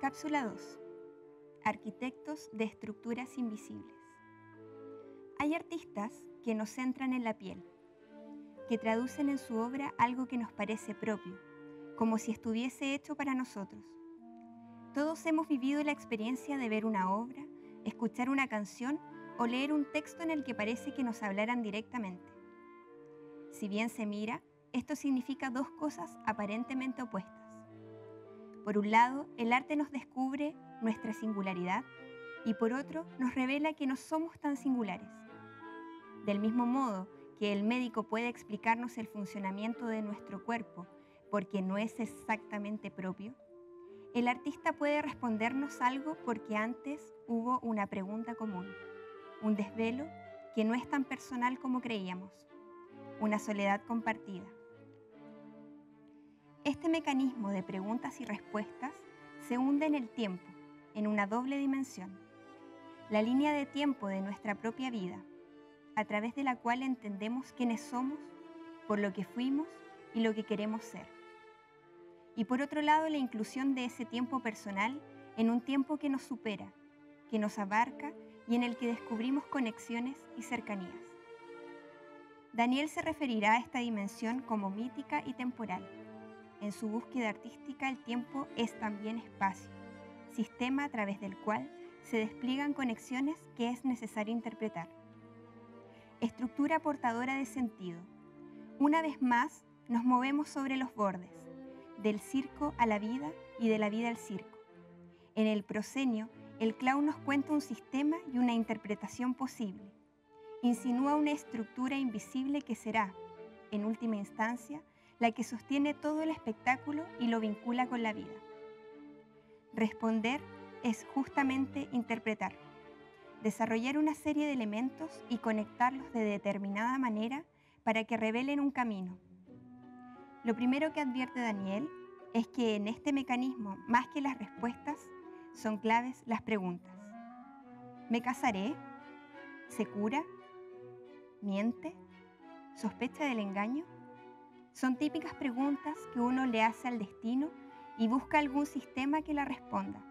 Cápsula 2. Arquitectos de estructuras invisibles. Hay artistas que nos centran en la piel, que traducen en su obra algo que nos parece propio, como si estuviese hecho para nosotros. Todos hemos vivido la experiencia de ver una obra, escuchar una canción o leer un texto en el que parece que nos hablaran directamente. Si bien se mira, esto significa dos cosas aparentemente opuestas. Por un lado, el arte nos descubre nuestra singularidad y por otro, nos revela que no somos tan singulares. Del mismo modo que el médico puede explicarnos el funcionamiento de nuestro cuerpo porque no es exactamente propio, el artista puede respondernos algo porque antes hubo una pregunta común, un desvelo que no es tan personal como creíamos, una soledad compartida. Este mecanismo de preguntas y respuestas se hunde en el tiempo, en una doble dimensión. La línea de tiempo de nuestra propia vida, a través de la cual entendemos quiénes somos, por lo que fuimos y lo que queremos ser. Y por otro lado, la inclusión de ese tiempo personal en un tiempo que nos supera, que nos abarca y en el que descubrimos conexiones y cercanías. Daniel se referirá a esta dimensión como mítica y temporal en su búsqueda artística el tiempo es también espacio, sistema a través del cual se despliegan conexiones que es necesario interpretar. Estructura portadora de sentido. Una vez más, nos movemos sobre los bordes, del circo a la vida y de la vida al circo. En el proscenio, el clown nos cuenta un sistema y una interpretación posible. Insinúa una estructura invisible que será, en última instancia, la que sostiene todo el espectáculo y lo vincula con la vida. Responder es justamente interpretar, desarrollar una serie de elementos y conectarlos de determinada manera para que revelen un camino. Lo primero que advierte Daniel es que en este mecanismo, más que las respuestas, son claves las preguntas. ¿Me casaré? ¿Se cura? ¿Miente? ¿Sospecha del engaño? Son típicas preguntas que uno le hace al destino y busca algún sistema que la responda.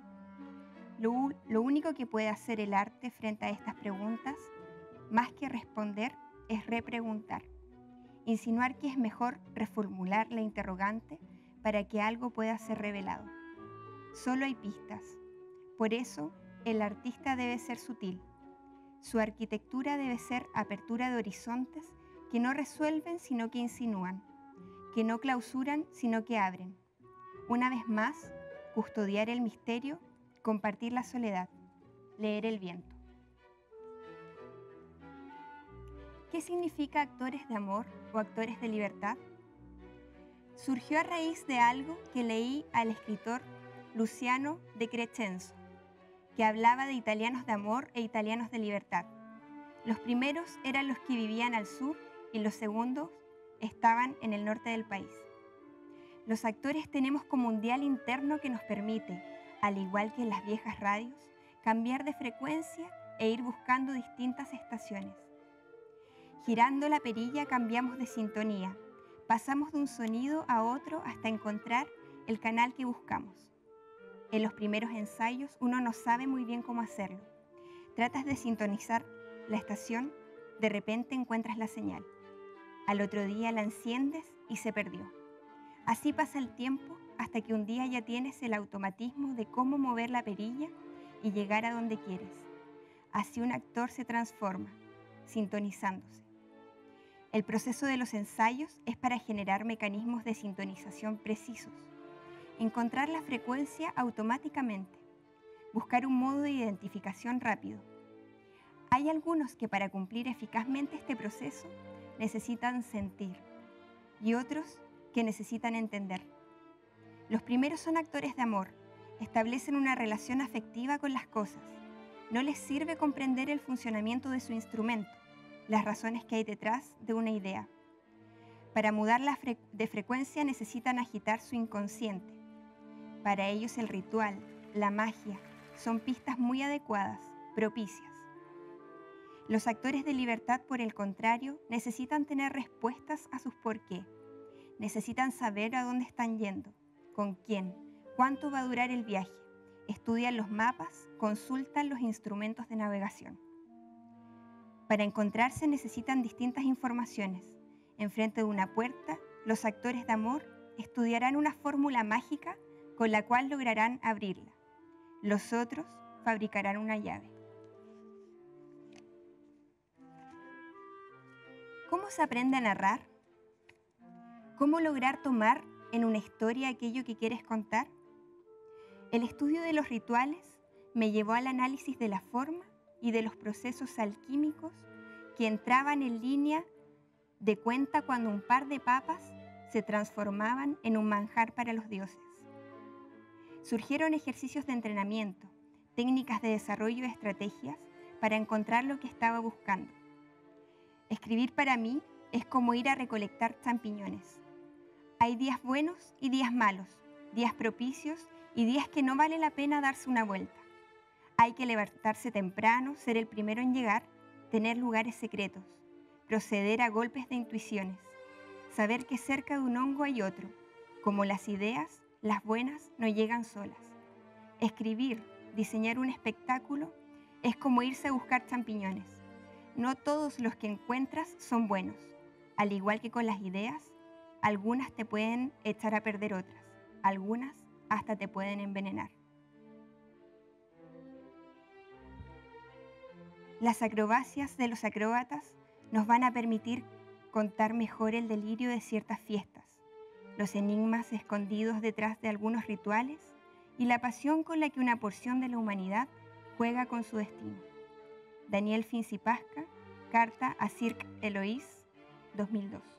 Lo, único que puede hacer el arte frente a estas preguntas, más que responder, es repreguntar. Insinuar que es mejor reformular la interrogante para que algo pueda ser revelado. Solo hay pistas. Por eso, el artista debe ser sutil. Su arquitectura debe ser apertura de horizontes que no resuelven sino que insinúan que no clausuran, sino que abren. Una vez más, custodiar el misterio, compartir la soledad, leer el viento. ¿Qué significa actores de amor o actores de libertad? Surgió a raíz de algo que leí al escritor Luciano de Crescenzo, que hablaba de italianos de amor e italianos de libertad. Los primeros eran los que vivían al sur y los segundos estaban en el norte del país. Los actores tenemos como un dial interno que nos permite, al igual que en las viejas radios, cambiar de frecuencia e ir buscando distintas estaciones. Girando la perilla cambiamos de sintonía, pasamos de un sonido a otro hasta encontrar el canal que buscamos. En los primeros ensayos uno no sabe muy bien cómo hacerlo. Tratas de sintonizar la estación, de repente encuentras la señal. Al otro día la enciendes y se perdió. Así pasa el tiempo hasta que un día ya tienes el automatismo de cómo mover la perilla y llegar a donde quieres. Así un actor se transforma, sintonizándose. El proceso de los ensayos es para generar mecanismos de sintonización precisos, encontrar la frecuencia automáticamente, buscar un modo de identificación rápido. Hay algunos que para cumplir eficazmente este proceso necesitan sentir y otros que necesitan entender. Los primeros son actores de amor, establecen una relación afectiva con las cosas. No les sirve comprender el funcionamiento de su instrumento, las razones que hay detrás de una idea. Para mudarla de frecuencia necesitan agitar su inconsciente. Para ellos el ritual, la magia, son pistas muy adecuadas, propicias. Los actores de libertad, por el contrario, necesitan tener respuestas a sus por qué. Necesitan saber a dónde están yendo, con quién, cuánto va a durar el viaje. estudian los mapas, consultan los instrumentos de navegación. Para encontrarse necesitan distintas informaciones. Enfrente de una puerta, los actores de amor estudiarán una fórmula mágica con la cual lograrán abrirla. Los otros fabricarán una llave. ¿Cómo se aprende a narrar? ¿Cómo lograr tomar en una historia aquello que quieres contar? El estudio de los rituales me llevó al análisis de la forma y de los procesos alquímicos que entraban en línea de cuenta cuando un par de papas se transformaban en un manjar para los dioses. Surgieron ejercicios de entrenamiento, técnicas de desarrollo de estrategias para encontrar lo que estaba buscando. Escribir para mí es como ir a recolectar champiñones. Hay días buenos y días malos, días propicios y días que no vale la pena darse una vuelta. Hay que levantarse temprano, ser el primero en llegar, tener lugares secretos, proceder a golpes de intuiciones, saber que cerca de un hongo hay otro, como las ideas, las buenas no llegan solas. Escribir, diseñar un espectáculo, es como irse a buscar champiñones. No todos los que encuentras son buenos. Al igual que con las ideas, algunas te pueden echar a perder otras, algunas hasta te pueden envenenar. Las acrobacias de los acróbatas nos van a permitir contar mejor el delirio de ciertas fiestas, los enigmas escondidos detrás de algunos rituales y la pasión con la que una porción de la humanidad juega con su destino. Daniel Fincipasca, Carta a Cirque Eloís, 2002.